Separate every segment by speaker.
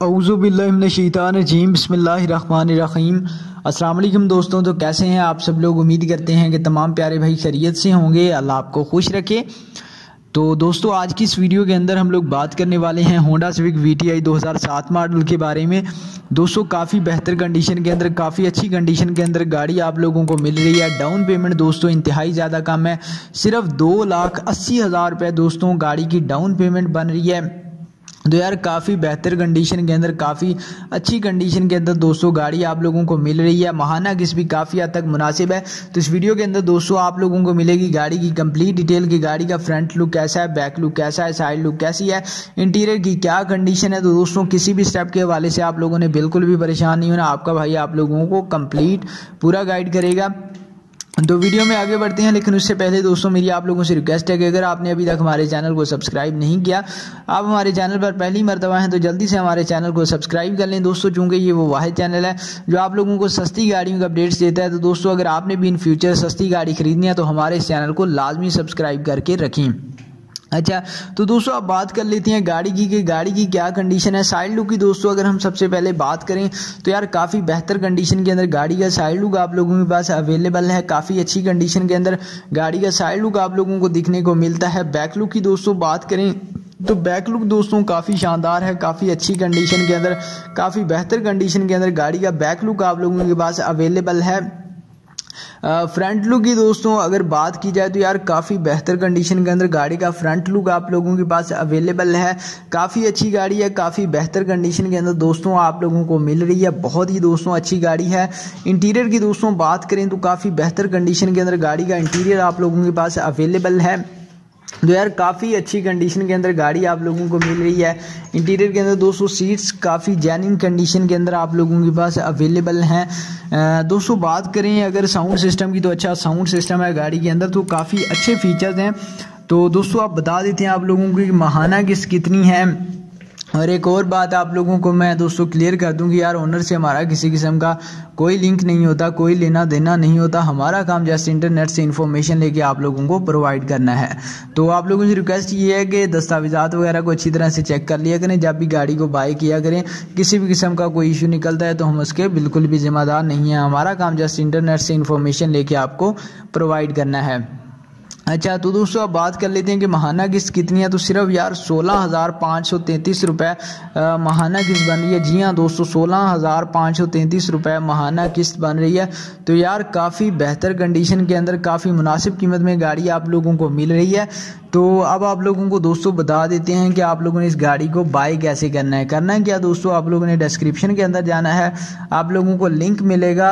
Speaker 1: अऊज़ुबिल्लिनशीतानजीम बसमीम अस्सलाम दोस्तों तो कैसे हैं आप सब लोग? उम्मीद करते हैं कि तमाम प्यारे भाई खैरियत से होंगे। अल्लाह आपको खुश रखे। तो दोस्तों, आज की इस वीडियो के अंदर हम लोग बात करने वाले हैं Honda Civic V T I दो हज़ार सात मॉडल के बारे में। दोस्तों, काफ़ी बेहतर कंडीशन के अंदर, काफ़ी अच्छी कंडीशन के अंदर गाड़ी आप लोगों को मिल रही है। डाउन पेमेंट दोस्तों, इंतहाई ज़्यादा कम है। सिर्फ़ दो लाख अस्सी हज़ार रुपये दोस्तों, गाड़ी की डाउन पेमेंट बन रही है। तो यार काफ़ी बेहतर कंडीशन के अंदर, काफ़ी अच्छी कंडीशन के अंदर दोस्तों गाड़ी आप लोगों को मिल रही है। महाना किस भी काफ़ी हद तक मुनासिब है। तो इस वीडियो के अंदर दोस्तों आप लोगों को मिलेगी गाड़ी की कंप्लीट डिटेल की गाड़ी का फ्रंट लुक कैसा है बैक लुक कैसा है साइड लुक कैसी है इंटीरियर की क्या कंडीशन है। तो दोस्तों किसी भी स्टेप के हवाले से आप लोगों ने बिल्कुल भी परेशान नहीं होना। आपका भाई आप लोगों को कंप्लीट पूरा गाइड करेगा। तो वीडियो में आगे बढ़ते हैं, लेकिन उससे पहले दोस्तों, मेरी आप लोगों से रिक्वेस्ट है कि अगर आपने अभी तक हमारे चैनल को सब्सक्राइब नहीं किया, आप हमारे चैनल पर पहली मरतबा हैं तो जल्दी से हमारे चैनल को सब्सक्राइब कर लें। दोस्तों, चूँकि ये वो वाहि चैनल है, जो आप लोगों को सस्ती गाड़ियों के अपडेट्स देता है तो दोस्तों, अगर आपने भी इन फ्यूचर सस्ती गाड़ी खरीदनी है तो हमारे इस चैनल को लाजमी सब्सक्राइब करके रखें। अच्छा तो दोस्तों आप बात कर लेते हैं गाड़ी की कि गाड़ी की क्या कंडीशन है। साइड लुक की दोस्तों अगर हम सबसे पहले बात करें तो यार काफ़ी बेहतर कंडीशन के अंदर गाड़ी का साइड लुक आप लोगों के पास अवेलेबल है। काफ़ी अच्छी कंडीशन के अंदर गाड़ी का साइड लुक आप लोगों को दिखने को मिलता है। बैक लुक की दोस्तों बात करें तो बैक लुक दोस्तों काफ़ी शानदार है। काफ़ी अच्छी कंडीशन के अंदर, काफ़ी बेहतर कंडीशन के अंदर गाड़ी का बैक लुक आप लोगों के पास अवेलेबल है। फ्रंट लुक की दोस्तों, अगर बात की जाए तो यार काफ़ी बेहतर कंडीशन के अंदर गाड़ी का फ्रंट लुक आप लोगों के पास अवेलेबल है। काफ़ी अच्छी गाड़ी है, काफ़ी बेहतर कंडीशन के अंदर दोस्तों आप लोगों को मिल रही है। बहुत ही दोस्तों अच्छी गाड़ी है। इंटीरियर की दोस्तों बात करें तो काफ़ी बेहतर कंडीशन के अंदर गाड़ी का इंटीरियर आप लोगों के पास अवेलेबल है। तो यार काफ़ी अच्छी कंडीशन के अंदर गाड़ी आप लोगों को मिल रही है। इंटीरियर के अंदर दोस्तों सीट्स काफ़ी जैनिंग कंडीशन के अंदर आप लोगों के पास अवेलेबल हैं। दोस्तों बात करें अगर साउंड सिस्टम की तो अच्छा साउंड सिस्टम है गाड़ी के अंदर तो काफ़ी अच्छे फीचर्स हैं। तो दोस्तों आप बता देते हैं आप लोगों को कि महाना किस कितनी है। और एक और बात आप लोगों को मैं दोस्तों क्लियर कर दूँ कि यार ओनर से हमारा किसी किस्म का कोई लिंक नहीं होता, कोई लेना देना नहीं होता। हमारा काम जस्ट इंटरनेट से इन्फॉर्मेशन लेके आप लोगों को प्रोवाइड करना है। तो आप लोगों से रिक्वेस्ट ये है कि दस्तावेजात वगैरह को अच्छी तरह से चेक कर लिया करें। जब भी गाड़ी को बाई किया करें, किसी भी किस्म का कोई इशू निकलता है तो हम उसके बिल्कुल भी जिम्मेदार नहीं है। हमारा काम जस्ट इंटरनेट से इन्फॉर्मेशन लेके आपको प्रोवाइड करना है। अच्छा तो दोस्तों, अब बात कर लेते हैं कि महाना किस्त कितनी है। तो सिर्फ़ यार सोलह हज़ार पाँच सौ तैंतीस रुपये महाना किस्त बन रही है। जी हाँ दोस्तों, सोलह हज़ार पाँच सौ तैंतीस रुपये महाना किस्त बन रही है। तो यार, काफ़ी बेहतर कंडीशन के अंदर, काफ़ी मुनासिब कीमत में गाड़ी आप लोगों को मिल रही है। तो अब आप लोगों को दोस्तों बता देते हैं कि आप लोगों ने इस गाड़ी को बाई कैसे करना है। करना है क्या दोस्तों, आप लोगों ने डिस्क्रिप्शन के अंदर जाना है। आप लोगों को लिंक मिलेगा।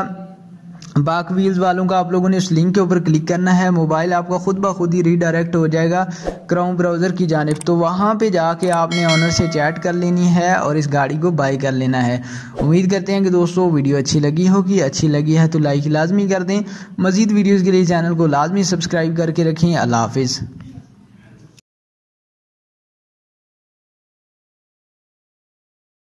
Speaker 1: बाक व्हील्स वालों का आप लोगों ने इस लिंक के ऊपर क्लिक करना है। मोबाइल आपका खुद ब खुद ही रीडायरेक्ट हो जाएगा क्राउन ब्राउज़र की जानब। तो वहाँ पे जाके आपने ऑनर से चैट कर लेनी है और इस गाड़ी को बाई कर लेना है। उम्मीद करते हैं कि दोस्तों वीडियो अच्छी लगी होगी। अच्छी लगी है तो लाइक लाजमी कर दें। मजीद वीडियोज़ के लिए चैनल को लाजमी सब्सक्राइब करके रखें। अल्लाह हाफिज़।